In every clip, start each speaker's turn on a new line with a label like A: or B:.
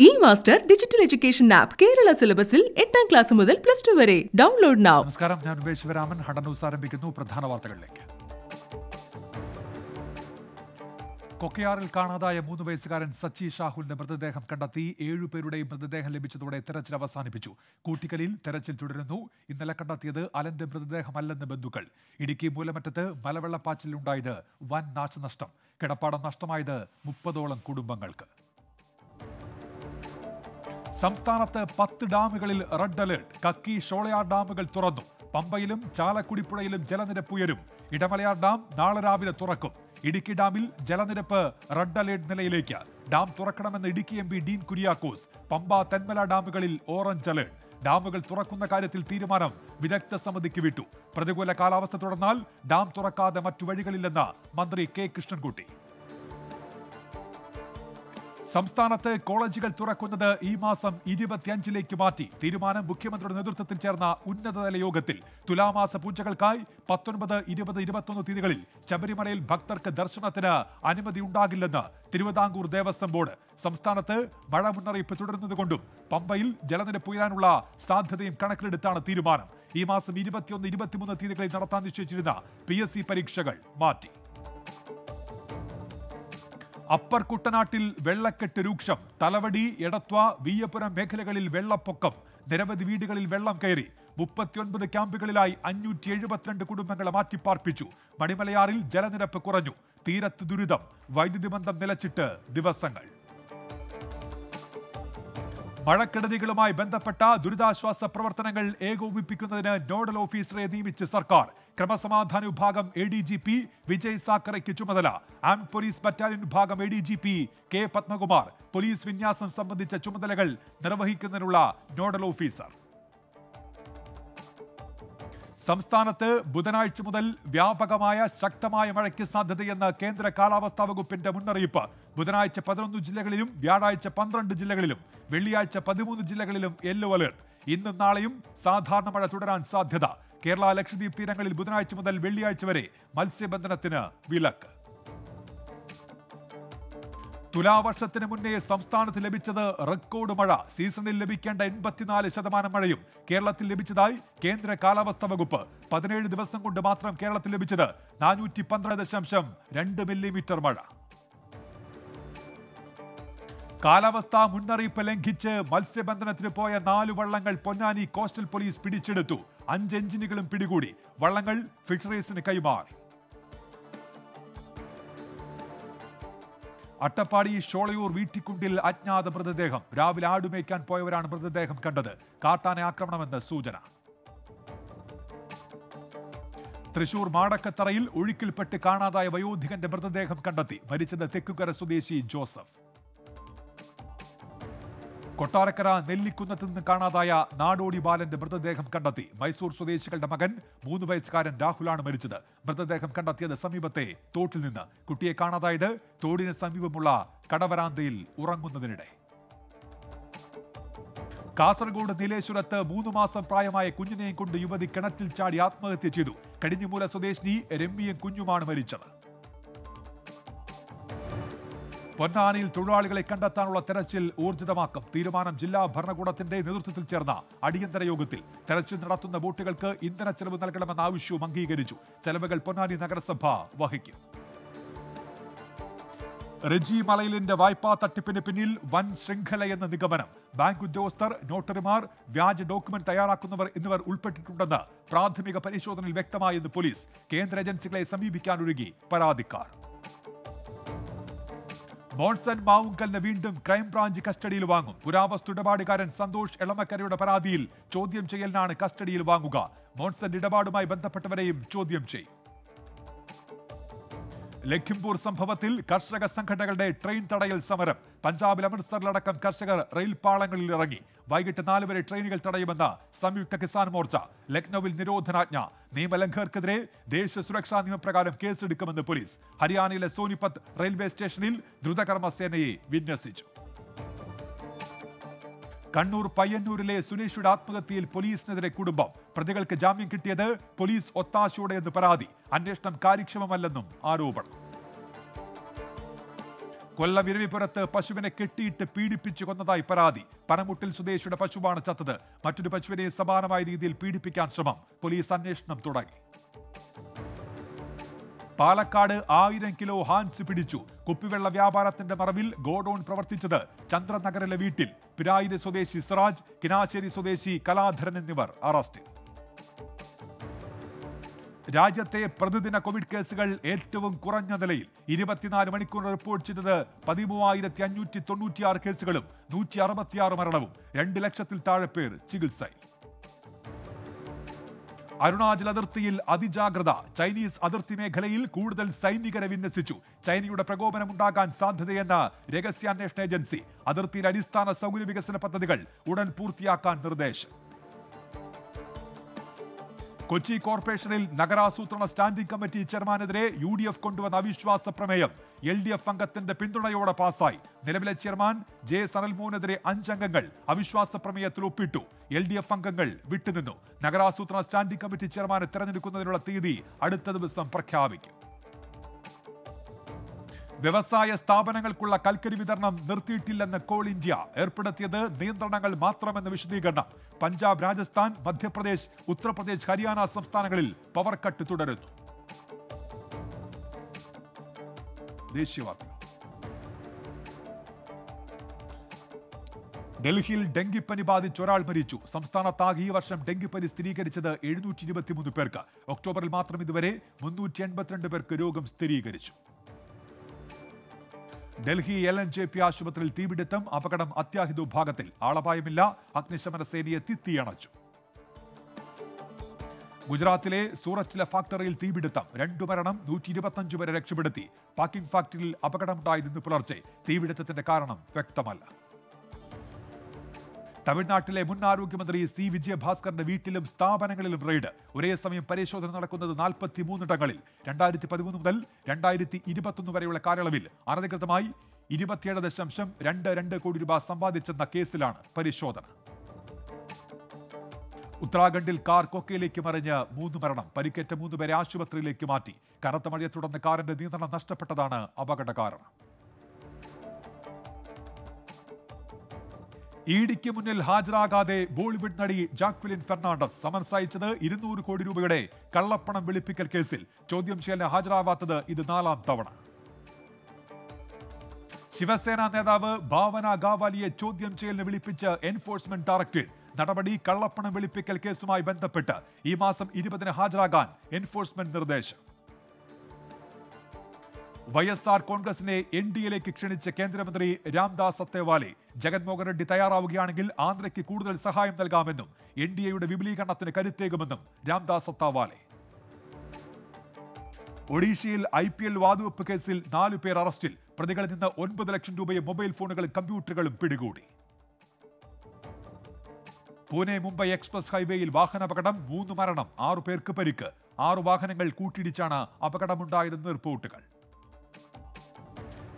A: E master digital education app Kerala സിലബസിൽ എട്ടാം class മുതൽ പ്ലസ് ടു വരെ. ഡൗൺലോഡ് നാവ്
B: നമസ്കാരം. ഞാൻ ശിവരാമൻ ആരംഭിക്കുന്നു. പ്രധാന വാർത്തകളിലേക്ക്. കൊക്കയാറിൽ കാണാതായ മൂന്ന് വയസ്സുകാരൻ സച്ചി ഷാഹുലിന്റെ മൃതദേഹം കണ്ടെത്തി. ഏഴുപേരുടെയും മൃതദേഹം ലഭിച്ചതോടെ തെരച്ചിൽ അവസാനിപ്പിച്ചു. കൂട്ടിക്കലിൽ തെരച്ചിൽ തുടരുന്നു. ഇന്നലെ കണ്ടെത്തിയത് അലന്റെ മൃതദേഹമല്ലെന്ന് ബന്ധുക്കൾ. ഇടുക്കി മൂലമറ്റത്ത് മലവെള്ളപ്പാച്ചിലുണ്ടായത് വൻ നാശനഷ്ടം. കിടപ്പാടം നഷ്ടമായത് മുപ്പതോളം കുടുംബങ്ങൾക്ക്. സംസ്ഥാനത്ത് പത്ത് ഡാമുകളിൽ റെഡ് അലേർട്ട്. കക്കി ഷോളയാർ ഡാമുകൾ തുറന്നു. പമ്പയിലും ചാലക്കുടിപ്പുഴയിലും ജലനിരപ്പ് ഉയരും. ഇടമലയാർ ഡാം നാളെ രാവിലെ തുറക്കും. ഇടുക്കി ഡാമിൽ ജലനിരപ്പ് റെഡ് അലേർട്ട് നിലയിലേക്ക്. ഡാം തുറക്കണമെന്ന് ഇടുക്കി എം ഡീൻ കുര്യാക്കോസ്. പമ്പ തെന്മല ഡാമുകളിൽ ഓറഞ്ച് അലേർട്ട്. ഡാമുകൾ തുറക്കുന്ന കാര്യത്തിൽ തീരുമാനം വിദഗ്ധ സമിതിക്ക് വിട്ടു. പ്രതികൂല കാലാവസ്ഥ തുടർന്നാൽ ഡാം തുറക്കാതെ മറ്റു വഴികളില്ലെന്ന് മന്ത്രി കെ കൃഷ്ണൻകുട്ടി. സംസ്ഥാനത്ത് കോളേജുകൾ തുറക്കുന്നത് ഈ മാസം ഇരുപത്തിയഞ്ചിലേക്ക് മാറ്റി. തീരുമാനം മുഖ്യമന്ത്രിയുടെ നേതൃത്വത്തിൽ ചേർന്ന ഉന്നതതല യോഗത്തിൽ. തുലാമാസ പൂജകൾക്കായി പത്തൊൻപത് ഇരുപത് ഇരുപത്തൊന്ന് തീയതികളിൽ ശബരിമലയിൽ ഭക്തർക്ക് ദർശനത്തിന് അനുമതി ഉണ്ടാകില്ലെന്ന് തിരുവിതാംകൂർ ദേവസ്വം ബോർഡ്. സംസ്ഥാനത്ത് മഴ മുന്നറിയിപ്പ് തുടരുന്നതുകൊണ്ടും പമ്പയിൽ ജലനിരപ്പ് ഉയരാനുള്ള സാധ്യതയും കണക്കിലെടുത്താണ് തീരുമാനം. ഈ മാസം ഇരുപത്തിയൊന്ന് ഇരുപത്തിമൂന്ന് തീയതികളിൽ നടത്താൻ നിശ്ചയിച്ചിരുന്ന പി പരീക്ഷകൾ മാറ്റി. അപ്പർ കുട്ടനാട്ടിൽ വെള്ളക്കെട്ട് രൂക്ഷം തലവടി എടത്വ വീയപുരം മേഖലകളിൽ വെള്ളപ്പൊക്കം നിരവധി വീടുകളിൽ വെള്ളം കയറി മുപ്പത്തിയൊൻപത് ക്യാമ്പുകളിലായി അഞ്ഞൂറ്റി എഴുപത്തിരണ്ട് കുടുംബങ്ങളെ മാറ്റിപ്പാർപ്പിച്ചു. മണിമലയാറിൽ ജലനിരപ്പ് കുറഞ്ഞു. തീരത്ത് ദുരിതം. വൈദ്യുതി ബന്ധം നിലച്ചിട്ട് ദിവസങ്ങൾ. മഴക്കെടുതികളുമായി ബന്ധപ്പെട്ട ദുരിതാശ്വാസ പ്രവർത്തനങ്ങൾ ഏകോപിപ്പിക്കുന്നതിന് നോഡൽ ഓഫീസറെ നിയമിച്ച് സർക്കാർ. ക്രമസമാധാന വിഭാഗം A D G P Vijay സാക്കറയ്ക്ക് ചുമതല. ആംഡ് പോലീസ് ബറ്റാലിയൻ വിഭാഗം A D G P K Padmakumar. Police വിന്യാസം സംബന്ധിച്ച ചുമതലകൾ നിർവഹിക്കുന്നതിനുള്ള നോഡൽ ഓഫീസർ. സംസ്ഥാനത്ത് ബുധനാഴ്ച മുതൽ വ്യാപകമായ ശക്തമായ മഴയ്ക്ക് സാധ്യതയെന്ന് കേന്ദ്ര കാലാവസ്ഥാ വകുപ്പിന്റെ മുന്നറിയിപ്പ്. ബുധനാഴ്ച പതിനൊന്ന് ജില്ലകളിലും വ്യാഴാഴ്ച പന്ത്രണ്ട് ജില്ലകളിലും വെള്ളിയാഴ്ച പതിമൂന്ന് ജില്ലകളിലും യെല്ലോ അലേർട്ട്. ഇന്നും നാളെയും സാധാരണ മഴ തുടരാൻ സാധ്യത. കേരള ലക്ഷദ്വീപ് തീരങ്ങളിൽ ബുധനാഴ്ച മുതൽ വെള്ളിയാഴ്ച വരെ മത്സ്യബന്ധനത്തിന് വിലക്ക്. തുലാവർഷത്തിന് മുന്നേ സംസ്ഥാനത്ത് ലഭിച്ചത് റെക്കോർഡ് മഴ. സീസണിൽ ലഭിക്കേണ്ട എൺപത്തിനാല് ശതമാനം മഴയും കേരളത്തിൽ ലഭിച്ചതായി കേന്ദ്ര കാലാവസ്ഥാ വകുപ്പ്. പതിനേഴ് ദിവസം കൊണ്ട് മാത്രം കേരളത്തിൽ ലഭിച്ചത് നാനൂറ്റി പന്ത്രണ്ട് ദശാംശം രണ്ട് മില്ലിമീറ്റർ മഴ. കാലാവസ്ഥാ മുന്നറിയിപ്പ് ലംഘിച്ച് മത്സ്യബന്ധനത്തിന് പോയ നാല് വള്ളങ്ങൾ പൊന്നാനി കോസ്റ്റൽ പോലീസ് പിടിച്ചെടുത്തു. അഞ്ച് എഞ്ചിനുകളും പിടികൂടി. വള്ളങ്ങൾ ഫിഷറീസിന് കൈമാറി. അട്ടപ്പാടി ഷോളയൂർ വീട്ടിക്കുണ്ടിൽ അജ്ഞാത മൃതദേഹം. രാവിലെ ആടുമേക്കാൻ പോയവരാണ് മൃതദേഹം കണ്ടത്. കാട്ടാന ആക്രമണമെന്ന് സൂചന. തൃശൂർ മാടക്കത്തറയിൽ ഒഴുക്കിൽപ്പെട്ട് കാണാതായ വയോധികന്റെ മൃതദേഹം കണ്ടെത്തി. മരിച്ചത് തെക്കുകര സ്വദേശി ജോസഫ്. കൊട്ടാരക്കര നെല്ലിക്കുന്നത്ത് നിന്ന് കാണാതായ നാടോടി ബാലന്റെ മൃതദേഹം കണ്ടെത്തി. മൈസൂർ സ്വദേശികളുടെ മകൻ മൂന്ന് വയസ്സുകാരൻ രാഹുലാണ് മരിച്ചത്. മൃതദേഹം കണ്ടെത്തിയത് സമീപത്തെ തോട്ടിൽ നിന്ന്. കുട്ടിയെ കാണാതായത് തോടിന് സമീപമുള്ള കടവരാന്തയിൽ ഉറങ്ങുന്നതിനിടെ. കാസർഗോഡ് നീലേശ്വരത്ത് മൂന്ന് മാസം പ്രായമായ കുഞ്ഞിനെയും കൊണ്ട് യുവതി കിണറ്റിൽ ചാടി ആത്മഹത്യ ചെയ്തു. കടിഞ്ഞുമൂല സ്വദേശിനി രമ്യയും കുഞ്ഞുമാണ് മരിച്ചത്. പൊന്നാനിയിൽ തൊഴിലാളികളെ കണ്ടെത്താനുള്ള തെരച്ചിൽ ഊർജിതമാക്കും. തീരുമാനം ജില്ലാ ഭരണകൂടത്തിന്റെ നേതൃത്വത്തിൽ ചേർന്ന അടിയന്തര യോഗത്തിൽ തെരച്ചിൽ നടത്തുന്ന ബോട്ടുകൾക്ക് ഇന്ധന ചെലവ് നൽകണമെന്ന ആവശ്യവും അംഗീകരിച്ചു. ചെലവുകൾ പൊന്നാനി നഗരസഭ വഹിക്കും. റെജി മലയിലിന്റെ വായ്പാ തട്ടിപ്പിന് പിന്നിൽ വൻ ശൃംഖലയെന്ന നിഗമനം. ബാങ്ക് ഉദ്യോഗസ്ഥർ നോട്ടറിമാർ വ്യാജ ഡോക്യുമെന്റ് തയ്യാറാക്കുന്നവർ എന്നിവർ ഉൾപ്പെട്ടിട്ടുണ്ടെന്ന് പ്രാഥമിക പരിശോധനയിൽ വ്യക്തമായെന്ന് പോലീസ് കേന്ദ്ര ഏജൻസികളെ സമീപിക്കാനൊരുങ്ങി പരാതിക്കാർ. മോൺസൺ മാവുങ്കലിനെ വീണ്ടും ക്രൈംബ്രാഞ്ച് കസ്റ്റഡിയിൽ വാങ്ങും. പുരാവസ്തു ഇടപാടുകാരൻ സന്തോഷ് എളമക്കരയുടെ പരാതിയിൽ ചോദ്യം ചെയ്യലിനാണ് കസ്റ്റഡിയിൽ വാങ്ങുക. മോൺസൺ ഇടപാടുമായി ബന്ധപ്പെട്ടവരെയും ചോദ്യം ചെയ്യും. ലഖിംപൂർ സംഭവത്തിൽ കർഷക സംഘടനകളുടെ ട്രെയിൻ തടയൽ സമരം. പഞ്ചാബിൽ അമൃത്സറിലടക്കം കർഷകർ റെയിൽ പാളങ്ങളിൽ ഇറങ്ങി. വൈകിട്ട് നാല് വരെ ട്രെയിനുകൾ തടയുമെന്ന് സംയുക്ത കിസാൻ മോർച്ച. ലക്നൌവിൽ നിരോധനാജ്ഞ. നിയമലംഘകർക്കെതിരെ ദേശീയ സുരക്ഷാ നിയമപ്രകാരം കേസെടുക്കുമെന്ന് പോലീസ്. ഹരിയാനയിലെ സോനിപത്ത് റെയിൽവേ സ്റ്റേഷനിൽ ദ്രുതകർമ്മ സേനയെ വിന്യസിച്ചു. കണ്ണൂർ പയ്യന്നൂരിലെ സുനീഷയുടെ ആത്മഹത്യയിൽ പോലീസിനെതിരെ കുടുംബം. പ്രതികൾക്ക് ജാമ്യം കിട്ടിയത് പോലീസ് ഒത്താശയോടെ എന്ന് പരാതി. അന്വേഷണം കാര്യക്ഷമമല്ലെന്നും ആരോപണം. കൊല്ലം ഇരവിപുരത്ത് പശുവിനെ കെട്ടിയിട്ട് പീഡിപ്പിച്ചു കൊന്നതായി പരാതി. പനമുട്ടിൽ സ്വദേശിയുടെ പശുവാണ് ചത്തത്. മറ്റൊരു പശുവിനെ സമാനമായ രീതിയിൽ പീഡിപ്പിക്കാൻ ശ്രമം. പോലീസ് അന്വേഷണം തുടങ്ങി. പാലക്കാട് ആയിരം കിലോ ഹാൻസ് പിടിച്ചു. കുപ്പിവെള്ള വ്യാപാരത്തിന്റെ മറവിൽ ഗോഡൌൺ പ്രവർത്തിച്ചത് ചന്ദ്രനഗറിലെ വീട്ടിൽ. പിരായിരി സ്വദേശി സിറാജ് കിനാശ്ശേരി സ്വദേശി കലാധരൻ എന്നിവർ അറസ്റ്റ്. രാജ്യത്തെ പ്രതിദിന കോവിഡ് കേസുകൾ ഏറ്റവും കുറഞ്ഞ നിലയിൽ ഇരുപത്തിനാല് മണിക്കൂർ റിപ്പോർട്ട് ചെയ്തത് പതിമൂവായിരത്തി അഞ്ഞൂറ്റി തൊണ്ണൂറ്റിയാറ് കേസുകളും നൂറ്റി അറുപത്തിയാറ് മരണവും രണ്ട് ലക്ഷത്തിൽ താഴെ പേർ ചികിത്സയിൽ. അരുണാചൽ അതിർത്തിയിൽ അതിജാഗ്രത. ചൈനീസ് അതിർത്തി മേഖലയിൽ കൂടുതൽ സൈനികരെ വിന്യസിച്ചു. ചൈനയുടെ പ്രകോപനമുണ്ടാകാൻ സാധ്യതയെന്ന് രഹസ്യാന്വേഷണ ഏജൻസി. അതിർത്തിയിൽ അടിസ്ഥാന സൗകര്യ വികസന പദ്ധതികൾ ഉടൻ പൂർത്തിയാക്കാൻ നിർദ്ദേശം. കൊച്ചി കോർപ്പറേഷനിൽ നഗരാസൂത്രണ സ്റ്റാൻഡിംഗ് കമ്മിറ്റി ചെയർമാനെതിരെ യു ഡി എഫ് കൊണ്ടുവന്ന അവിശ്വാസ പ്രമേയം എൽ ഡി എഫ് അംഗത്തിന്റെ പിന്തുണയോടെ പാസായി നിലവിലെ ചെയർമാൻ ജെ സനൽമോനെതിരെ അഞ്ചംഗങ്ങൾ അവിശ്വാസ പ്രമേയത്തിൽ ഒപ്പിട്ടു. എൽ ഡി എഫ് അംഗങ്ങൾ വിട്ടുനിന്നു. നഗരാസൂത്രണ സ്റ്റാൻഡിംഗ് കമ്മിറ്റി ചെയർമാനെ തെരഞ്ഞെടുക്കുന്നതിനുള്ള തീയതി അടുത്ത ദിവസം പ്രഖ്യാപിക്കും. വ്യവസായ സ്ഥാപനങ്ങൾക്കുള്ള കൽക്കരി വിതരണം നിർത്തിയിട്ടില്ലെന്ന് കോൾ ഇന്ത്യ ഏർപ്പെടുത്തിയത് നിയന്ത്രണങ്ങൾ മാത്രമെന്ന് വിശദീകരണം. പഞ്ചാബ് രാജസ്ഥാൻ മധ്യപ്രദേശ് ഉത്തർപ്രദേശ് ഹരിയാന സംസ്ഥാനങ്ങളിൽ പവർ കട്ട് തുടരുന്നു. ഡൽഹിയിൽ ഡെങ്കിപ്പനി ബാധിച്ച് ഒരാൾ മരിച്ചു. സംസ്ഥാനത്താകെ ഈ വർഷം ഡെങ്കിപ്പനി സ്ഥിരീകരിച്ചത് എഴുന്നൂറ്റി ഇരുപത്തിമൂന്ന് പേർക്ക്. ഒക്ടോബറിൽ മാത്രം ഇതുവരെ മുന്നൂറ്റി എൺപത്തിരണ്ട് പേർക്ക് രോഗം സ്ഥിരീകരിച്ചു. Delhi L N J P ആശുപത്രിയിൽ തീപിടുത്തം അപകടം അത്യാഹിത വിഭാഗത്തിൽ ആളപായമില്ല അഗ്നിശമന സേനയെ തീയണച്ചു ഗുജറാത്തിലെ സൂററ്റിലെ ഫാക്ടറിയിൽ തീപിടുത്തം രണ്ടു മരണം നൂറ്റി ഇരുപത്തഞ്ച് പേരെ രക്ഷപ്പെടുത്തി. പാക്കിംഗ് ഫാക്ടറിയിൽ അപകടമുണ്ടായിരുന്നു പുലർച്ചെ തീപിടുത്തത്തിന്റെ കാരണം വ്യക്തമല്ല. തമിഴ്നാട്ടിലെ മുൻ ആരോഗ്യമന്ത്രി സി വിജയഭാസ്കറിന്റെ വീട്ടിലും സ്ഥാപനങ്ങളിലും റെയ്ഡ്. ഒരേ സമയം പരിശോധന നടക്കുന്നത് നാൽപ്പത്തി മൂന്നിടങ്ങളിൽ രണ്ടായിരത്തി പതിമൂന്ന് മുതൽ രണ്ടായിരത്തി ഇരുപത്തൊന്ന് വരെയുള്ള കാലയളവിൽ അനധികൃതമായി ഇരുപത്തിയേഴ് ദശാംശം രണ്ട് രണ്ട് കോടി രൂപ സമ്പാദിച്ചെന്ന കേസിലാണ് പരിശോധന. ഉത്തരാഖണ്ഡിൽ കാർ കൊക്കയിലേക്ക് മറിഞ്ഞ് മൂന്ന് മരണം. പരിക്കേറ്റ മൂന്ന് പേരെ ആശുപത്രിയിലേക്ക് മാറ്റി. കനത്ത മഴയെ തുടർന്ന് കാറിന്റെ നിയന്ത്രണം നഷ്ടപ്പെട്ടതാണ് അപകട കാരണം ഇഡിക്ക് മുന്നിൽ ഹാജരാകാതെ ബോളിവുഡ് നടി ജാക്വിലിൻ ഫെർണാണ്ടസ് സമൻസ് അയച്ചത് ഇരുന്നൂറ് കോടി രൂപയുടെ കള്ളപ്പണം വെളുപ്പിക്കൽ കേസിൽ. ചോദ്യം ചെയ്യലിന് ഹാജരാവാത്തത് ഇത് നാലാം തവണ. ശിവസേന നേതാവ് ഭാവന ഗാവാലിയെ ചോദ്യം ചെയ്യലിന് വിളിപ്പിച്ച് എൻഫോഴ്സ്മെന്റ് ഡയറക്ടറേറ്റ്. നടപടി കള്ളപ്പണം വെളുപ്പിക്കൽ കേസുമായി ബന്ധപ്പെട്ട് ഈ മാസം ഇരുപതിന് ഹാജരാകാൻ എൻഫോഴ്സ്മെന്റ് നിർദ്ദേശം. വൈ എസ് ആർ കോൺഗ്രസിനെ എൻ ഡി എയിലേക്ക് ക്ഷണിച്ച കേന്ദ്രമന്ത്രി രാംദാസ് അത്തേവാലെ ജഗൻമോഹൻ റെഡ്ഡി തയ്യാറാവുകയാണെങ്കിൽ ആന്ധ്രയ്ക്ക് കൂടുതൽ സഹായം നൽകാമെന്നും എൻ ഡി എയുടെ വിപുലീകരണത്തിന് കരുത്തേകുമെന്നും രാംദാസ് അത്താവാലെ. ഒഡീഷയിൽ ഐ പി എൽ വാതുവെപ്പ് കേസിൽ നാലു പേർ അറസ്റ്റിൽ. പ്രതികളിൽ നിന്ന് ഒൻപത് ലക്ഷം രൂപയും മൊബൈൽ ഫോണുകളും കമ്പ്യൂട്ടറുകളും പിടികൂടി. പൂനെ മുംബൈ എക്സ്പ്രസ് ഹൈവേയിൽ വാഹനാപകടം മൂന്ന് മരണം ആറു പേർക്ക് പരിക്ക്. ആറു വാഹനങ്ങൾ കൂട്ടിയിടിച്ചാണ് അപകടമുണ്ടായതെന്ന് റിപ്പോർട്ടുകൾ.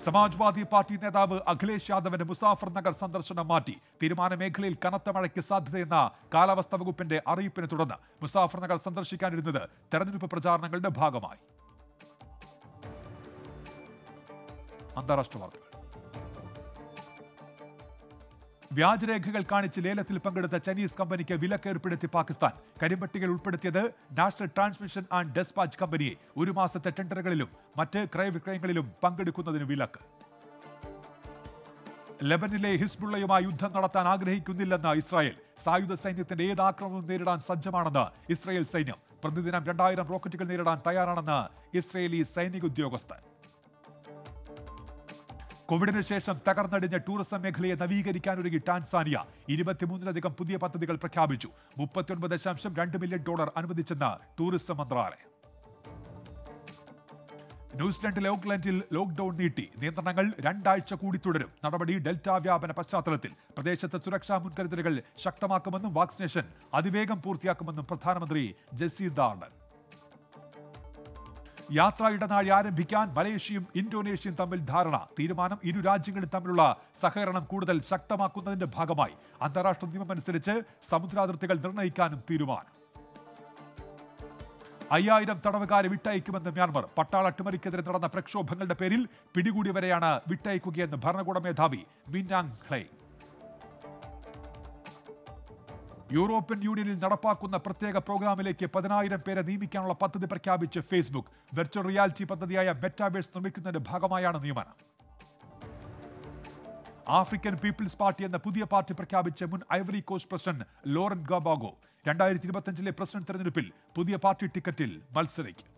B: സമാജ്വാദി പാർട്ടി നേതാവ് അഖിലേഷ് യാദവിന്റെ മുസാഫർ നഗർ സന്ദർശനം മാറ്റി. തീരുമാന മേഖലയിൽ കനത്ത മഴയ്ക്ക് സാധ്യതയെന്ന കാലാവസ്ഥാ വകുപ്പിന്റെ അറിയിപ്പിനെ തുടർന്ന് മുസാഫർ നഗർ സന്ദർശിക്കാനിരുന്നത് തെരഞ്ഞെടുപ്പ് പ്രചാരണങ്ങളുടെ ഭാഗമായി. അന്താരാഷ്ട്ര വാർത്തകൾ. വ്യാജരേഖകൾ കാണിച്ച് ലേലത്തിൽ പങ്കെടുത്ത ചൈനീസ് കമ്പനിക്ക് വിലക്ക് ഏർപ്പെടുത്തി പാകിസ്ഥാൻ. കരിമ്പട്ടികയിൽ ഉൾപ്പെടുത്തിയത് നാഷണൽ ട്രാൻസ്മിഷൻ ആൻഡ് ഡെസ്പാച്ച് കമ്പനിയെ. ഒരു മാസത്തെ ടെൻഡറുകളിലും മറ്റ് ക്രയവിക്രയങ്ങളിലും പങ്കെടുക്കുന്നതിന് വിലക്ക്. ലെബനിലെ ഹിസ്ബുള്ളയുമായി യുദ്ധം നടത്താൻ ആഗ്രഹിക്കുന്നില്ലെന്ന് ഇസ്രായേൽ. സായുധ സൈന്യത്തിന്റെ ഏത് ആക്രമണവും നേരിടാൻ സജ്ജമാണെന്ന് ഇസ്രായേൽ സൈന്യം. പ്രതിദിനം രണ്ടായിരം റോക്കറ്റുകൾ നേരിടാൻ തയ്യാറാണെന്ന് ഇസ്രായേലി സൈനിക ഉദ്യോഗസ്ഥൻ കോവിഡിന് ശേഷം തകർന്നടിഞ്ഞ ടൂറിസം മേഖലയെ നവീകരിക്കാൻ ഒരുങ്ങി ടാൻസാനിയ. ഇരുപത്തിമൂന്നിലധികം പുതിയ പദ്ധതികൾ പ്രഖ്യാപിച്ചു. മുപ്പത്തിയൊൻപത് ദശാംശം രണ്ട് മില്യൺ ഡോളർ അനുവദിച്ചെന്ന് ടൂറിസം മന്ത്രാലയം. ന്യൂസിലൻഡിലെ ഓക്ലൻഡിൽ ലോക്ഡൌൺ നീട്ടി. നിയന്ത്രണങ്ങൾ രണ്ടാഴ്ച കൂടി തുടരും. നടപടി ഡെൽറ്റ വ്യാപന പശ്ചാത്തലത്തിൽ. പ്രദേശത്ത് സുരക്ഷാ മുൻകരുതലുകൾ ശക്തമാക്കുമെന്നും വാക്സിനേഷൻ അതിവേഗം പൂർത്തിയാക്കുമെന്നും പ്രധാനമന്ത്രി ജസീദ് ആർഡൻ യാത്രാ ഇടനാഴി ആരംഭിക്കാൻ മലേഷ്യയും ഇന്തോനേഷ്യയും തമ്മിൽ ധാരണ. തീരുമാനം ഇരു രാജ്യങ്ങളും തമ്മിലുള്ള സഹകരണം കൂടുതൽ ശക്തമാക്കുന്നതിന്റെ ഭാഗമായി. അന്താരാഷ്ട്ര നിയമമനുസരിച്ച് സമുദ്രാതിർത്തികൾ നിർണയിക്കാനും തീരുമാനം. അയ്യായിരം തടവുകാരെ വിട്ടയക്കുമെന്ന് മ്യാൻമർ. പട്ടാള അട്ടിമറിക്കെതിരെ നടന്ന പ്രക്ഷോഭങ്ങളുടെ പേരിൽ പിടികൂടിയവരെയാണ് വിട്ടയക്കുകയെന്ന് ഭരണകൂട മേധാവി മിന്നാങ് ഹ്ലൈ യൂറോപ്യൻ യൂണിയനിൽ നടപ്പാക്കുന്ന പ്രത്യേക പ്രോഗ്രാമിലേക്ക് പതിനായിരം പേരെ നിയമിക്കാനുള്ള പദ്ധതി പ്രഖ്യാപിച്ച് ഫേസ്ബുക്ക്. വെർച്വൽ റിയാലിറ്റി പദ്ധതിയായ മെറ്റാവേഴ്സ് നിർമ്മിക്കുന്നതിന്റെ ഭാഗമായാണ് നിയമനം. ആഫ്രിക്കൻ പീപ്പിൾസ് പാർട്ടി എന്ന പുതിയ പാർട്ടി പ്രഖ്യാപിച്ച മുൻ Ivory Coast president Laurent Gbagbo രണ്ടായിരത്തി ഇരുപത്തിയഞ്ചിലെ പ്രസിഡന്റ് തെരഞ്ഞെടുപ്പിൽ പുതിയ പാർട്ടി ടിക്കറ്റിൽ മത്സരിക്കും.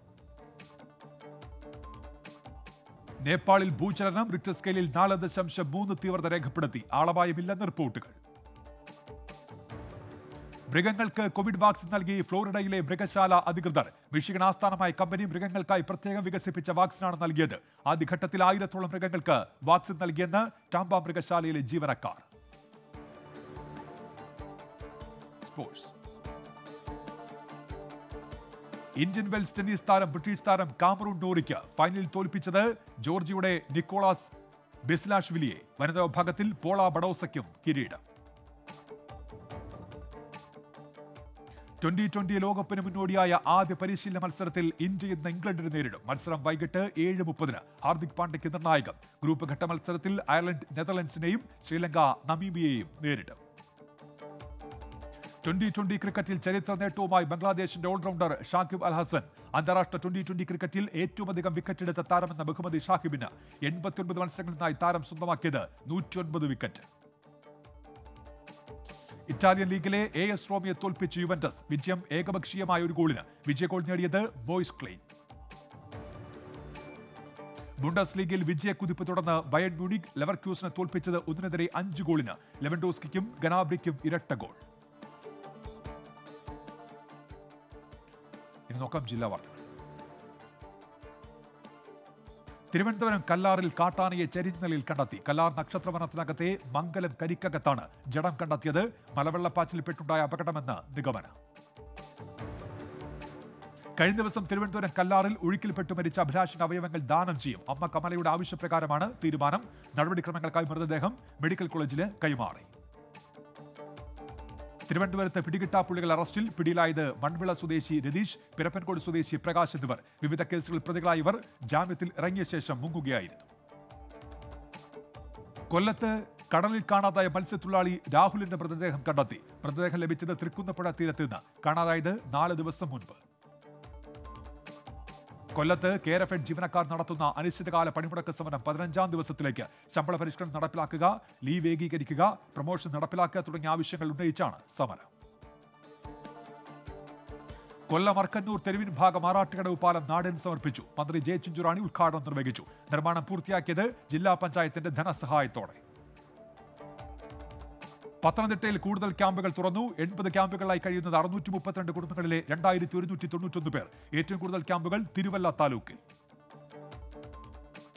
B: നേപ്പാളിൽ ഭൂചലനം റിക്ടർ സ്കെയിലിൽ നാല് ദശാംശം മൂന്ന് തീവ്രത രേഖപ്പെടുത്തി ആളപായമില്ലെന്ന് റിപ്പോർട്ടുകൾ. മൃഗങ്ങൾക്ക് കോവിഡ് വാക്സിൻ നൽകി ഫ്ലോറിഡയിലെ മൃഗശാല അധികൃതർ. മിഷിഗൺ ആസ്ഥാനമായ കമ്പനി മൃഗങ്ങൾക്കായി പ്രത്യേകം വികസിപ്പിച്ച വാക്സിനാണ് നൽകിയത്. ആദ്യഘട്ടത്തിൽ ആയിരത്തോളം മൃഗങ്ങൾക്ക് വാക്സിൻ നൽകിയെന്ന് ടാമ്പ മൃഗശാലയിലെ ജീവനക്കാർ. ഇന്ത്യൻ വെൽസ് ടെന്നീസ് താരം ബ്രിട്ടീഷ് താരം കാമറൂൺ ഡോറിക്ക് ഫൈനലിൽ തോൽപ്പിച്ചത് ജോർജിയുടെ നിക്കോളാസ് ബെസ്ലാഷ്വിലിയെ. വനിതാ വിഭാഗത്തിൽ പോള ബഡോസയ്ക്കും കിരീടം. ട്വന്റി ട്വന്റി ലോകകപ്പിന് മുന്നോടിയായ ആദ്യ പരിശീലന മത്സരത്തിൽ ഇന്ത്യ ഇന്ന് ഇംഗ്ലണ്ടിനെ നേരിടും. മത്സരം വൈകിട്ട് ഏഴ് മുപ്പതിന് ഹാർദിക് പാണ്ഡ്യയ്ക്ക് നിർണായകം. ഗ്രൂപ്പ് ഘട്ട മത്സരത്തിൽ അയർലൻഡ് നെതർലൻഡ്സിനെയും ശ്രീലങ്ക നമീബിയയെയും നേരിടും. ട്വന്റി ട്വന്റി ക്രിക്കറ്റിൽ ചരിത്ര നേട്ടവുമായി ബംഗ്ലാദേശിന്റെ ഓൾറൗണ്ടർ ഷാക്കിബ് അൽ ഹസൻ അന്താരാഷ്ട്ര ട്വന്റി ട്വന്റി ക്രിക്കറ്റിൽ ഏറ്റവും അധികം വിക്കറ്റ് എടുത്ത താരമെന്ന ബഹുമതി ഷാക്കിബിന് എൺപത്തിയൊൻപത് മത്സരങ്ങളിൽ നിന്നായി താരം സ്വന്തമാക്കിയത് നൂറ്റിയൊൻപത് വിക്കറ്റ്. ഇറ്റാലിയൻ ലീഗിലെ എ എസ് റോമിയെ തോൽപ്പിച്ച് യുവന്റസ് വിജയം ഏകപക്ഷീയമായ ഒരു ഗോളിന് വിജയ ഗോൾ നേടിയത് ബോയ്സ് ക്ലെയിൻ ബുണ്ടസ് ലീഗിൽ വിജയക്കുതിപ്പ് തുടർന്ന് ബയൺ മ്യൂണിക് ലെവർക്യൂസിനെ തോൽപ്പിച്ചത് ഒന്നിനെതിരെ അഞ്ച് ഗോളിന്. ലെവൻഡോസ്കിക്കും ഗനാബ്രിക്കും ഇരട്ട ഗോൾ. ഇനി നോക്കാം ജില്ലാ വാർത്തകൾ. തിരുവനന്തപുരം കല്ലാറിൽ കാട്ടാനയെ ചരിഞ്ഞ നിലയിൽ കണ്ടെത്തി. കല്ലാർ നക്ഷത്രവനത്തിനകത്തെ മംഗലം കരിക്കകത്താണ് ജഡം കണ്ടെത്തിയത്. മലവെള്ളപ്പാച്ചിൽപ്പെട്ടുണ്ടായ അപകടമെന്ന് നിഗമനം. കഴിഞ്ഞ ദിവസം തിരുവനന്തപുരം കല്ലാറിൽ ഒഴുക്കിൽപ്പെട്ടു മരിച്ച അഭിലാഷിന്റെ അവയവങ്ങൾ ദാനം ചെയ്യും. അമ്മ കമലയുടെ ആവശ്യപ്രകാരമാണ് തീരുമാനം. നടപടിക്രമങ്ങൾക്കായി മൃതദേഹം മെഡിക്കൽ കോളേജിന് കൈമാറി. തിരുവനന്തപുരത്ത് പിടികിട്ടാപ്പുള്ളികൾ അറസ്റ്റിൽ. പിടിയിലായത് മൺവിള സ്വദേശി രതീഷ് പിരപ്പൻകോട് സ്വദേശി പ്രകാശ് എന്നിവർ. വിവിധ കേസുകളിൽ പ്രതികളായവർ ജാമ്യത്തിൽ ഇറങ്ങിയ ശേഷം മുങ്ങുകയായിരുന്നു. കൊല്ലത്ത് കടലിൽ കാണാതായ മത്സ്യത്തൊഴിലാളി രാഹുലിന്റെ മൃതദേഹം കണ്ടെത്തി. മൃതദേഹം ലഭിച്ചത് തൃക്കുന്നപ്പുഴ തീരത്ത് നിന്ന്. കാണാതായത് നാല് ദിവസം മുൻപ്. കൊല്ലത്ത് കേരഫെഡ് ജീവനക്കാർ നടത്തുന്ന അനിശ്ചിതകാല പണിമുടക്ക് സമരം പതിനഞ്ചാം ദിവസത്തിലേക്ക്. ശമ്പള പരിഷ്കരണം നടപ്പിലാക്കുക ലീവ് ഏകീകരിക്കുക പ്രൊമോഷൻ നടപ്പിലാക്കുക തുടങ്ങിയ ആവശ്യങ്ങൾ ഉന്നയിച്ചാണ് സമരം. കൊല്ലം അർക്കന്നൂർ തെരുവിൻ ഭാഗം ആറാട്ടുകടവ് പാലം നാടിന് സമർപ്പിച്ചു. മന്ത്രി ജെ ചിഞ്ചുറാണി ഉദ്ഘാടനം നിർവഹിച്ചു. നിർമ്മാണം പൂർത്തിയാക്കിയത് ജില്ലാ പഞ്ചായത്തിന്റെ ധനസഹായത്തോടെ. പത്തനംതിട്ടയിൽ കൂടുതൽ ക്യാമ്പുകൾ തുറന്നു. എൺപത് ക്യാമ്പുകളായി കഴിയുന്നത് അറുന്നൂറ്റി മുപ്പത്തിരണ്ട് കുടുംബങ്ങളിലെ രണ്ടായിരത്തി ഒരുന്നൂറ്റി തൊണ്ണൂറ്റൊന്ന് പേർ. ഏറ്റവും കൂടുതൽ ക്യാമ്പുകൾ തിരുവല്ല താലൂക്കിൽ.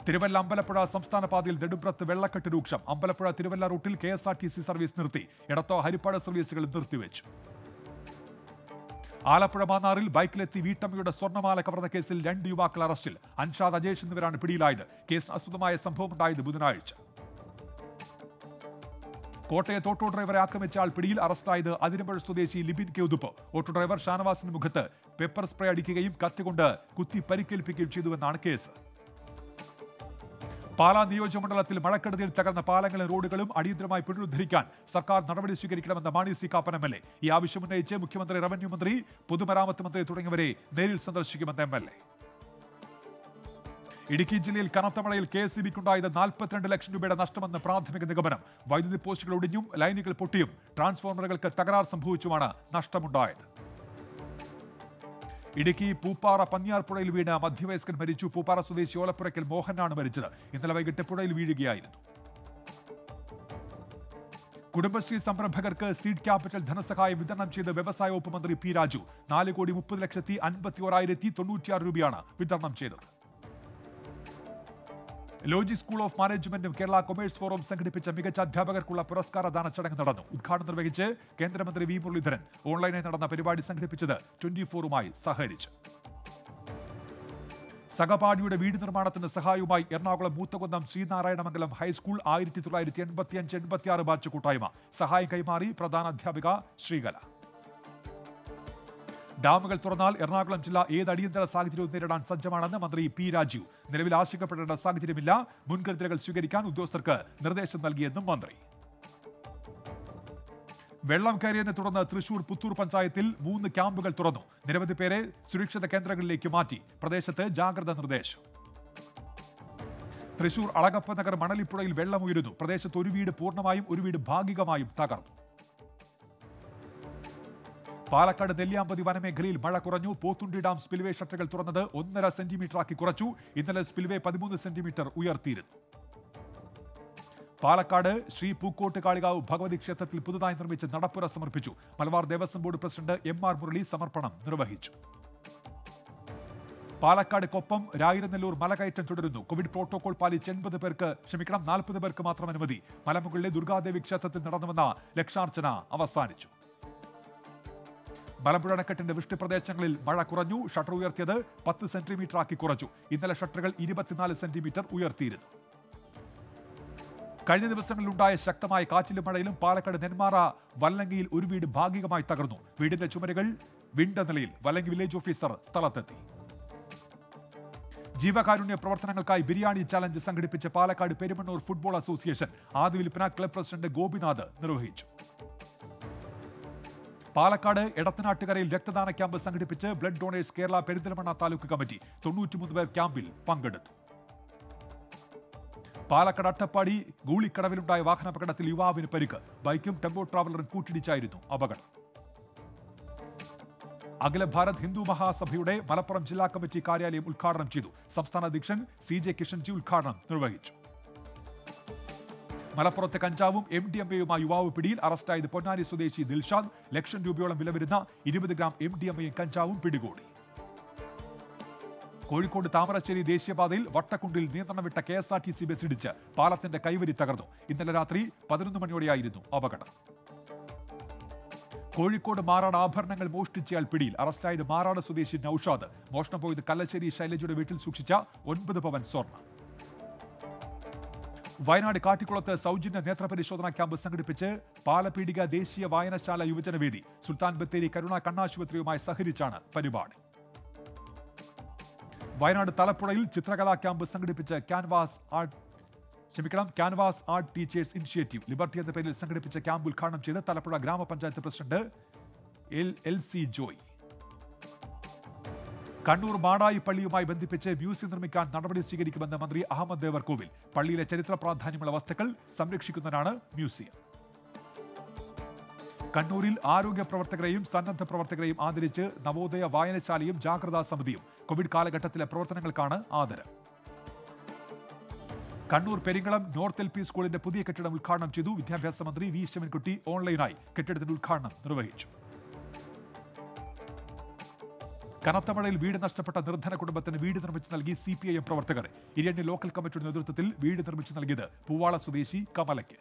B: തിരുവല്ല അമ്പലപ്പുഴ സംസ്ഥാന പാതയിൽ നെടുമ്പ്രത്ത് വെള്ളക്കെട്ട് രൂക്ഷം. അമ്പലപ്പുഴ തിരുവല്ല റൂട്ടിൽ K S R T C service നിർത്തി. ഇടത്തോ ഹരിപ്പാട് സർവീസുകൾ നിർത്തിവെച്ചു. ആലപ്പുഴ മാന്നാറിൽ ബൈക്കിലെത്തി വീട്ടമ്മയുടെ സ്വർണമാല കവർന്ന കേസിൽ രണ്ട് യുവാക്കൾ അറസ്റ്റിൽ. അൻഷാദ് അജേഷ് എന്നിവരാണ് പിടിയിലായത്. കേസ് ആസ്പദമായ സംഭവമുണ്ടായത് ബുധനാഴ്ച. കോട്ടയത്ത് ഓട്ടോ ഡ്രൈവറെ ആക്രമിച്ച ആൾ പിടിയിൽ അറസ്റ്റായത് അതിരമ്പുഴ സ്വദേശി Libin K Uthup. Auto driver ഷാനവാസിന് മുഖത്ത് പെപ്പർ സ്പ്രേ അടിക്കുകയും കത്തികൊണ്ട് കുത്തി പരിക്കേൽപ്പിക്കുകയും ചെയ്തുവെന്നാണ് കേസ്. പാലാ നിയോജകമണ്ഡലത്തിൽ മഴക്കെടുതിയിൽ തകർന്ന പാലങ്ങളും റോഡുകളും അടിയന്തരമായി പുനരുദ്ധരിക്കാൻ സർക്കാർ നടപടി സ്വീകരിക്കണമെന്ന് Mani C Kappan M L A. ഈ ആവശ്യമുന്നയിച്ച് മുഖ്യമന്ത്രി റവന്യൂ മന്ത്രി പൊതുമരാമത്ത് മന്ത്രി തുടങ്ങിയവരെ നേരിൽ സന്ദർശിക്കുമെന്ന് എ. ഇടുക്കി ജില്ലയിൽ കനത്ത മഴയിൽ കെ എസ് ബിക്കുണ്ടായത് നാൽപ്പത്തിരണ്ട് ലക്ഷം രൂപയുടെ നഷ്ടമെന്ന് പ്രാഥമിക നിഗമനം. വൈദ്യുതി പോസ്റ്റുകൾ ഒടിഞ്ഞും ലൈനുകൾ പൊട്ടിയും ട്രാൻസ്ഫോർമറുകൾക്ക് തകരാർ സംഭവിച്ചുമാണ് നഷ്ടമുണ്ടായത്. ഇടുക്കി പൂപ്പാറ പന്നിയാർപ്പുഴയിൽ വീണ് മധ്യവയസ്കൻ മരിച്ചു. പൂപ്പാറ സ്വദേശി ഓലപ്പുറയ്ക്കൽ മോഹനാണ് മരിച്ചത്. ഇന്നലെ വൈകിട്ട് പുഴയിൽ വീഴുകയായിരുന്നു. കുടുംബശ്രീ സംരംഭകർക്ക് സീഡ് ക്യാപിറ്റൽ ധനസഹായം വിതരണം ചെയ്ത് വ്യവസായ വകുപ്പ് മന്ത്രി പി രാജു. നാല് കോടി മുപ്പത് ലക്ഷത്തി അൻപത്തി ഓരായിരത്തി തൊണ്ണൂറ്റിയാറ് രൂപയാണ് വിതരണം ചെയ്തത്. ലോജി സ്കൂൾ ഓഫ് മാനേജ്മെന്റും കേരള കൊമേഴ്സ് ഫോറം സംഘടിപ്പിച്ച മികച്ച അധ്യാപകർക്കുള്ള പുരസ്കാരദാന ചടങ്ങ് നടന്നു. ഉദ്ഘാടനം നിർവഹിച്ച് കേന്ദ്രമന്ത്രി വി മുരളീധരൻ ഓൺലൈനായി നടന്ന പരിപാടി സംഘടിപ്പിച്ചത് ട്വന്റി ഫോറുമായി സഹകരിച്ചു. സഹപാഠിയുടെ വീട് നിർമ്മാണത്തിന് സഹായവുമായി എറണാകുളം മൂത്തകുന്നം ശ്രീനാരായണമംഗലം ഹൈസ്കൂൾ ആയിരത്തി തൊള്ളായിരത്തി എൺപത്തി അഞ്ച് എൺപത്തി ആറ് ബാച്ച് കൂട്ടായ്മ. സഹായം കൈമാറി പ്രധാന അധ്യാപിക ശ്രീകല. ഡാമുകൾ തുറന്നാൽ എറണാകുളം ജില്ല ഏത് അടിയന്തര സാഹചര്യവും നേരിടാൻ സജ്ജമാണെന്ന് മന്ത്രി പി രാജീവ്. നിലവിൽ ആശങ്കപ്പെടേണ്ട സാഹചര്യമില്ല. മുൻകരുതലുകൾ സ്വീകരിക്കാൻ ഉദ്യോഗസ്ഥർക്ക് നിർദ്ദേശം നൽകിയെന്നും മന്ത്രി. വെള്ളം കയറിയതിനെ തുടർന്ന് തൃശൂർ പുത്തൂർ പഞ്ചായത്തിൽ മൂന്ന് ക്യാമ്പുകൾ തുറന്നു. നിരവധി പേരെ സുരക്ഷിത കേന്ദ്രങ്ങളിലേക്ക് മാറ്റി. പ്രദേശത്ത് ജാഗ്രത നിർദ്ദേശം. തൃശൂർ അളകപ്പ നഗർ മണലിപ്പുഴയിൽ വെള്ളം ഉയരുന്നു. പ്രദേശത്ത് ഒരു വീട് പൂർണമായും ഒരു വീട് ഭാഗികമായും തകർന്നു. പാലക്കാട് നെല്ലിയാമ്പതി വനമേഖലയിൽ മഴ കുറഞ്ഞു. പോത്തുണ്ടി ഡാം സ്പിൽവേ ഷട്ടറുകൾ തുറന്നത് ഒന്നര സെന്റിമീറ്റർ ആക്കി കുറച്ചു. ഇന്നലെ സ്പിൽവേ പതിമൂന്ന് സെന്റിമീറ്റർ ഉയർത്തിയിരുന്നു. പാലക്കാട് ശ്രീ പൂക്കോട്ട് കാളികാവ് ഭഗവതി ക്ഷേത്രത്തിൽ പുതുതായി നിർമ്മിച്ച നടപ്പുര സമർപ്പിച്ചു. Malabar Devaswom board president M R Murali സമർപ്പണം നിർവഹിച്ചു. പാലക്കാട് കൊപ്പം രായിരനെല്ലൂർ മലകയറ്റം തുടരുന്നു. കോവിഡ് പ്രോട്ടോകോൾ പാലിച്ച് എൺപത് പേർക്ക് ക്ഷമിക്കണം നാൽപ്പത് പേർക്ക് മാത്രം അനുമതി. മലമുകളിലെ ദുർഗാദേവി ക്ഷേത്രത്തിൽ നടന്നുവന്ന ലക്ഷാർച്ചന അവസാനിച്ചു. മലമ്പുഴ അണക്കെട്ടിന്റെ വൃഷ്ടിപ്രദേശങ്ങളിൽ മഴ കുറഞ്ഞു. ഷട്ടർ ഉയർത്തിയത് പത്ത് സെന്റിമീറ്റർ ആക്കി കുറച്ചു. ഇന്നലെ ഷട്ടറുകൾ ഇരുപത്തിനാല് സെന്റിമീറ്റർ ഉയർത്തിയിരുന്നു. കഴിഞ്ഞ ദിവസങ്ങളിലുണ്ടായ ശക്തമായ കാറ്റിലും മഴയിലും പാലക്കാട് നെന്മാറ വല്ലങ്കിയിൽ ഒരു വീട് ഭാഗികമായി തകർന്നു. വീടിന്റെ ചുമരുകൾ വിണ്ട നിലയിൽ വല്ലങ്കി വില്ലേജ് ഓഫീസർ സ്ഥലത്തെത്തി. ജീവകാരുണ്യ പ്രവർത്തനങ്ങൾക്കായി ബിരിയാണി ചാലഞ്ച് സംഘടിപ്പിച്ച പാലക്കാട് പെരുമണ്ണൂർ ഫുട്ബോൾ അസോസിയേഷൻ ആദ്യ വിൽപ്പന ക്ലബ് പ്രസിഡന്റ് ഗോപിനാഥ് നിർവഹിച്ചു. പാലക്കാട് എടത്തനാട്ടുകരയിൽ രക്തദാന ക്യാമ്പ് സംഘടിപ്പിച്ച് blood donors Kerala Perinthalmanna taluk committee തൊണ്ണൂറ്റിമൂന്ന് പേർ ക്യാമ്പിൽ പങ്കെടുത്തു. പാലക്കാട് അട്ടപ്പാടി ഗൂളിക്കടവിലുണ്ടായ വാഹനാപകടത്തിൽ യുവാവിന് പരിക്ക്. ബൈക്കും ടെമ്പോ ട്രാവലറും കൂട്ടിടിച്ചായിരുന്നു അപകടം. അഖില ഭാരത് ഹിന്ദു മഹാസഭയുടെ മലപ്പുറം ജില്ലാ കമ്മിറ്റി കാര്യാലയം ഉദ്ഘാടനം ചെയ്തു. സംസ്ഥാന അധ്യക്ഷൻ സി ജെ കിഷൻജി ഉദ്ഘാടനം നിർവഹിച്ചു. മലപ്പുറത്ത് കഞ്ചാവും എം ഡി എം എയുമായി യുവാവ് പിടിയിൽ അറസ്റ്റായത് പൊന്നാനി സ്വദേശി ദിൽഷാദ്. ലക്ഷം രൂപയോളം വില വരുന്ന ഇരുപത് ഗ്രാം എം ഡി എം എയും കഞ്ചാവും പിടികൂടി. കോഴിക്കോട് താമരശ്ശേരി ദേശീയപാതയിൽ വട്ടക്കുണ്ടിൽ നിയന്ത്രണം വിട്ട K S R T C bus ഇടിച്ച് പാലത്തിന്റെ കൈവരി തകർന്നു. ഇന്നലെ രാത്രി പതിനൊന്ന് മണിയോടെയായിരുന്നു അപകടം. കോഴിക്കോട് മാറാട് ആഭരണങ്ങൾ മോഷ്ടിച്ചയാൾ പിടിയിൽ അറസ്റ്റായത് മാറാട് സ്വദേശി നൌഷാദ്. മോഷണം പോയത് കല്ലശ്ശേരി ശൈലജയുടെ വീട്ടിൽ സൂക്ഷിച്ച ഒൻപത് പവൻ സ്വർണം വയനാട് കാട്ടിക്കുളത്ത് സൗജന്യ നേത്രപരിശോധനാ ക്യാമ്പ് സംഘടിപ്പിച്ച് പാലപീടിക ദേശീയ വായനശാല യുവജനവേദി സുൽത്താൻ ബത്തേരി കരുണ കണ്ണാശുപത്രിയുമായി സഹകരിച്ചാണ് പരിപാടി. വയനാട് തലപ്പുഴയിൽ ചിത്രകലാ ക്യാമ്പ് സംഘടിപ്പിച്ച് ക്യാൻവാസ് ആർട്ട് ക്ഷമിക്കണം canvas art teachers initiative liberty എന്ന പേരിൽ സംഘടിപ്പിച്ച ക്യാമ്പ് ഉദ്ഘാടനം ചെയ്ത് തലപ്പുഴ ഗ്രാമപഞ്ചായത്ത് president L L C Joy. Kannur Madayi പള്ളിയുമായി ബന്ധിപ്പിച്ച് മ്യൂസിയം നിർമ്മിക്കാൻ നടപടി സ്വീകരിക്കുമെന്ന് മന്ത്രി അഹമ്മദ് ദേവർകോവിൽ. പള്ളിയിലെ ചരിത്ര പ്രാധാന്യമുള്ള വസ്തുക്കൾ സംരക്ഷിക്കുന്നതിനാണ് മ്യൂസിയം. കണ്ണൂരിൽ ആരോഗ്യ പ്രവർത്തകരെയും സന്നദ്ധ പ്രവർത്തകരെയും ആദരിച്ച് നവോദയ വായനശാലയും ജാഗ്രതാ സമിതിയും കോവിഡ് കാലഘട്ടത്തിലെ പ്രവർത്തനങ്ങൾക്കാണ് ആദരം. Kannur Peringalam north L P സ്കൂളിന്റെ പുതിയ കെട്ടിടം ഉദ്ഘാടനം ചെയ്തു വിദ്യാഭ്യാസ മന്ത്രി വി ശിവൻകുട്ടി. ഓൺലൈനായി കെട്ടിടത്തിന്റെ ഉദ്ഘാടനം നിർവഹിച്ചു. കനത്ത മഴയിൽ വീട് നഷ്ടപ്പെട്ട നിർധന കുടുംബത്തിന് വീട് നിർമ്മിച്ചു നൽകി സി പി ഐ എം പ്രവർത്തകർ ഇരണ്ണി ലോക്കൽ കമ്മിറ്റിയുടെ നേതൃത്വത്തിൽ വീട് നിർമ്മിച്ചു നൽകിയത് പൂവാള സ്വദേശി കമലയ്ക്ക്.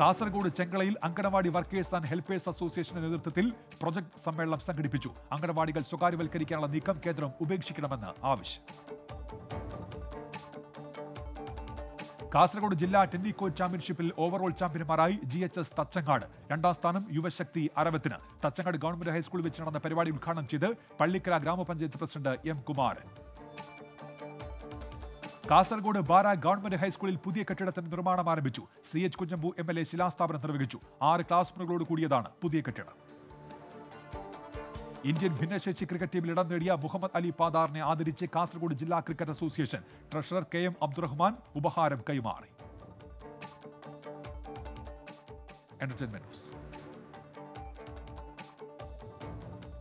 B: കാസർഗോഡ് ചെങ്കളയിൽ അങ്കണവാടി വർക്കേഴ്സ് ആൻഡ് ഹെൽപ്പേഴ്സ് അസോസിയേഷന്റെ നേതൃത്വത്തിൽ പ്രൊജക്ട് സമ്മേളനം സംഘടിപ്പിച്ചു. അങ്കണവാടികൾ സ്വകാര്യവൽക്കരിക്കാനുള്ള നീക്കം കേന്ദ്രം ഉപേക്ഷിക്കണമെന്ന് ആവശ്യം. കാസർഗോഡ് ജില്ലാ ടെന്നിക്കോ ചാമ്പ്യൻഷിപ്പിൽ ഓവറോൾ ചാമ്പ്യന്മാരായി ജി എച്ച് എസ് തച്ചങ്ങാട്. രണ്ടാം സ്ഥാനം യുവശക്തി അരവത്തിന്. തച്ചങ്ങാട് ഗവൺമെന്റ് ഹൈസ്കൂളിൽ വെച്ച് നടന്ന പരിപാടി ഉദ്ഘാടനം ചെയ്ത് പള്ളിക്കര ഗ്രാമപഞ്ചായത്ത് president M Kumar. Kasaragod Bara government ഹൈസ്കൂളിൽ പുതിയ കെട്ടിടത്തിന്റെ നിർമ്മാണം ആരംഭിച്ചു. C H Kunhambu M L A ശിലാസ്ഥാപനം നിർവഹിച്ചു. ആറ് ക്ലാസ് റൂമുകളോട് കൂടിയതാണ് പുതിയ കെട്ടിടം. ഇന്ത്യൻ ഭിന്നശേഷി ക്രിക്കറ്റ് ടീമിൽ ഇടം നേടിയ മുഹമ്മദ് അലി പാദാറിനെ ആദരിച്ച് കാസർഗോഡ് ജില്ലാ cricket association treasurer K M Abdurahman ഉപഹാരം കൈമാറി.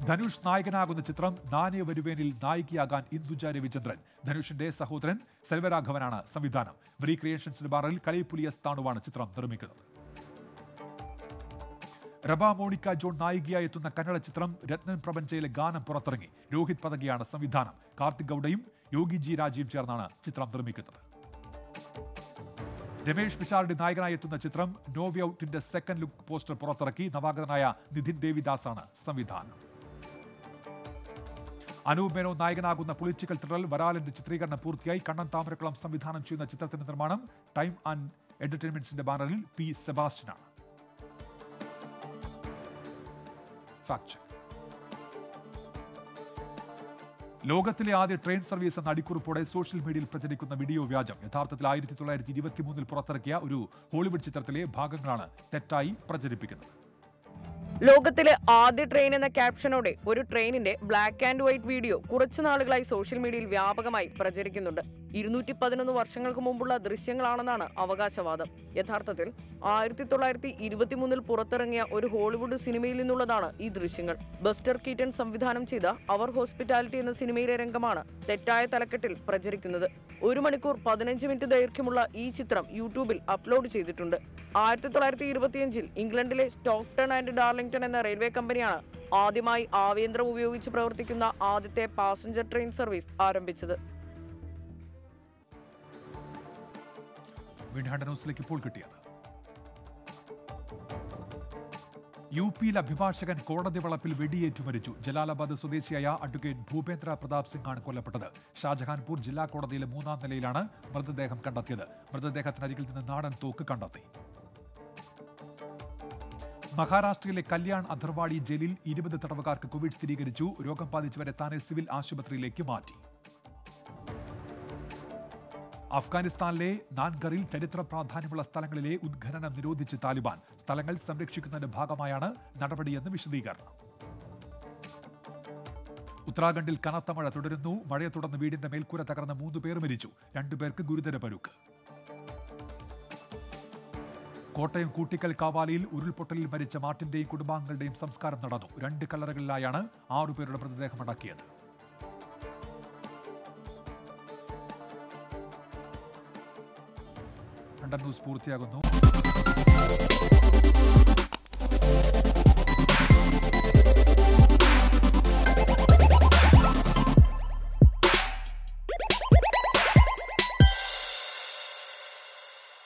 B: ധനുഷ് നായകനാകുന്ന ചിത്രം നാനേ വരുവേനിൽ നായികയാകാൻ ഇന്ദുജ രവിചന്ദ്രൻ. ധനുഷിന്റെ സഹോദരൻ സെൽവരാഘവനാണ് സംവിധാനം. റീക്രിയേഷൻസിന് ബാറിൽ കലൈപുലിയസ് താണുവാണ് ചിത്രം നിർമ്മിക്കുന്നത്. റബ മോണിക്ക ജോൺ നായികയായി എത്തുന്ന കന്നഡ ചിത്രം രത്നൻ പ്രപഞ്ചയിലെ ഗാനം പുറത്തിറങ്ങി. രോഹിത് പതകിയാണ് സംവിധാനം. കാർത്തിക് ഗൌഡയും യോഗി ജി രാജയും ചേർന്നാണ് ചിത്രം നിർമ്മിക്കുന്നത്. രമേഷ് പിഷാറിന്റെ നായകനായി എത്തുന്ന ചിത്രം നോവി ഔട്ടിന്റെ സെക്കൻഡ് ലുക്ക് പോസ്റ്റർ പുറത്തിറക്കി. നവാഗതനായ നിധിൻ ദേവിദാസാണ് സംവിധാനം. അനൂപ് മേനോ നായകനാകുന്ന പൊളിറ്റിക്കൽ ത്രില്ലർ വരാലിന്റെ ചിത്രീകരണം പൂർത്തിയായി. കണ്ണൻ താമരക്കുളം സംവിധാനം ചെയ്യുന്ന ചിത്രത്തിന്റെ നിർമ്മാണം ടൈം ആൻഡ് എന്റർടൈൻമെന്റ്സിന്റെ ബാനറിൽ പി സെബാസ്റ്റ്യനാണ്. ഫാക്ട് ചെക്ക് ലോകത്തിലെ ആദ്യ ട്രെയിൻ സർവീസ് എന്ന അടിക്കുറിപ്പോടെ സോഷ്യൽ മീഡിയയിൽ പ്രചരിക്കുന്ന വീഡിയോ വ്യാജം. യഥാർത്ഥത്തിൽ ആയിരത്തി തൊള്ളായിരത്തി ഇരുപത്തി മൂന്നിൽ പുറത്തിറക്കിയ ഒരു ഹോളിവുഡ് ചിത്രത്തിലെ ഭാഗങ്ങളാണ് തെറ്റായി പ്രചരിപ്പിക്കുന്നത്.
C: ലോകത്തിലെ ആദ്യ ട്രെയിൻ എന്ന ക്യാപ്ഷനോടെ ഒരു ട്രെയിനിന്റെ ബ്ലാക്ക് ആൻഡ് വൈറ്റ് വീഡിയോ കുറച്ചു നാളുകളായി സോഷ്യൽ മീഡിയയിൽ വ്യാപകമായി പ്രചരിക്കുന്നുണ്ട്. ഇരുന്നൂറ്റി പതിനൊന്ന് വർഷങ്ങൾക്ക് മുമ്പുള്ള ദൃശ്യങ്ങളാണെന്നാണ് അവകാശവാദം. യഥാർത്ഥത്തിൽ ആയിരത്തി തൊള്ളായിരത്തി ഇരുപത്തിമൂന്നിൽ പുറത്തിറങ്ങിയ ഒരു ഹോളിവുഡ് സിനിമയിൽ നിന്നുള്ളതാണ് ഈ ദൃശ്യങ്ങൾ. ബസ്റ്റർ കീറ്റൻ സംവിധാനം ചെയ്ത അവർ ഹോസ്പിറ്റാലിറ്റി എന്ന സിനിമയിലെ രംഗമാണ് തെറ്റായ തലക്കെട്ടിൽ പ്രചരിക്കുന്നത്. ഒരു മണിക്കൂർ പതിനഞ്ച് മിനിറ്റ് ദൈർഘ്യമുള്ള ഈ ചിത്രം യൂട്യൂബിൽ അപ്ലോഡ് ചെയ്തിട്ടുണ്ട്. ആയിരത്തി തൊള്ളായിരത്തി ഇരുപത്തിയഞ്ചിൽ ഇംഗ്ലണ്ടിലെ സ്റ്റോക്ടൺ ആൻഡ് ഡാർലിംഗ്ടൺ എന്ന റെയിൽവേ കമ്പനിയാണ് ആദ്യമായി ആവേന്ദ്രം ഉപയോഗിച്ച് പ്രവർത്തിക്കുന്ന ആദ്യത്തെ പാസഞ്ചർ ട്രെയിൻ സർവീസ് ആരംഭിച്ചത്.
B: വീണ്ടും ന്യൂസിലേക്ക് ഇപ്പോൾ കിട്ടിയത്. യു പിയിൽ അഭിഭാഷകൻ കോടതി വളപ്പിൽ വെടിയേറ്റു മരിച്ചു. ജലാലാബാദ് സ്വദേശിയായ അഡ്വക്കേറ്റ് ഭൂപേന്ദ്ര പ്രതാപ് സിംഗ് ആണ് കൊല്ലപ്പെട്ടത്. ഷാജഹാൻപൂർ ജില്ലാ കോടതിയിലെ മൂന്നാം നിലയിലാണ് മൃതദേഹം കണ്ടെത്തിയത്. മൃതദേഹത്തിനരികിൽ നിന്ന് നാടൻ തോക്ക് കണ്ടെത്തി. മഹാരാഷ്ട്രയിലെ കല്യാൺ അധർവാടി ജയിലിൽ ഇരുപത് തടവുകാർക്ക് കോവിഡ് സ്ഥിരീകരിച്ചു. രോഗം ബാധിച്ചവരെ താനെ സിവിൽ ആശുപത്രിയിലേക്ക് മാറ്റി. അഫ്ഗാനിസ്ഥാനിലെ നാൻഗറിൽ ചരിത്ര പ്രാധാന്യമുള്ള സ്ഥലങ്ങളിലെ ഉദ്ഖനനം നിരോധിച്ച് താലിബാൻ. സ്ഥലങ്ങൾ സംരക്ഷിക്കുന്നതിന്റെ ഭാഗമായാണ് നടപടിയെന്ന് വിശദീകരണം. ഉത്തരാഖണ്ഡിൽ കനത്ത മഴ തുടരുന്നു. മഴയെ തുടർന്ന് വീടിന്റെ മേൽക്കൂര തകർന്ന് മൂന്ന് പേർ മരിച്ചു. രണ്ടുപേർക്ക് ഗുരുതര പരുക്ക്. കോട്ടയം കൂട്ടിക്കൽ കാവാലിയിൽ ഉരുൾപൊട്ടലിൽ മരിച്ച മാർട്ടിന്റെയും കുടുംബാംഗങ്ങളുടെയും സംസ്കാരം നടന്നു. രണ്ട് കല്ലറകളിലായാണ് ആറുപേരുടെ മൃതദേഹം അടക്കിയത് ലണ്ടൻ ന്യൂസ് പൂർത്തിയാകുന്നു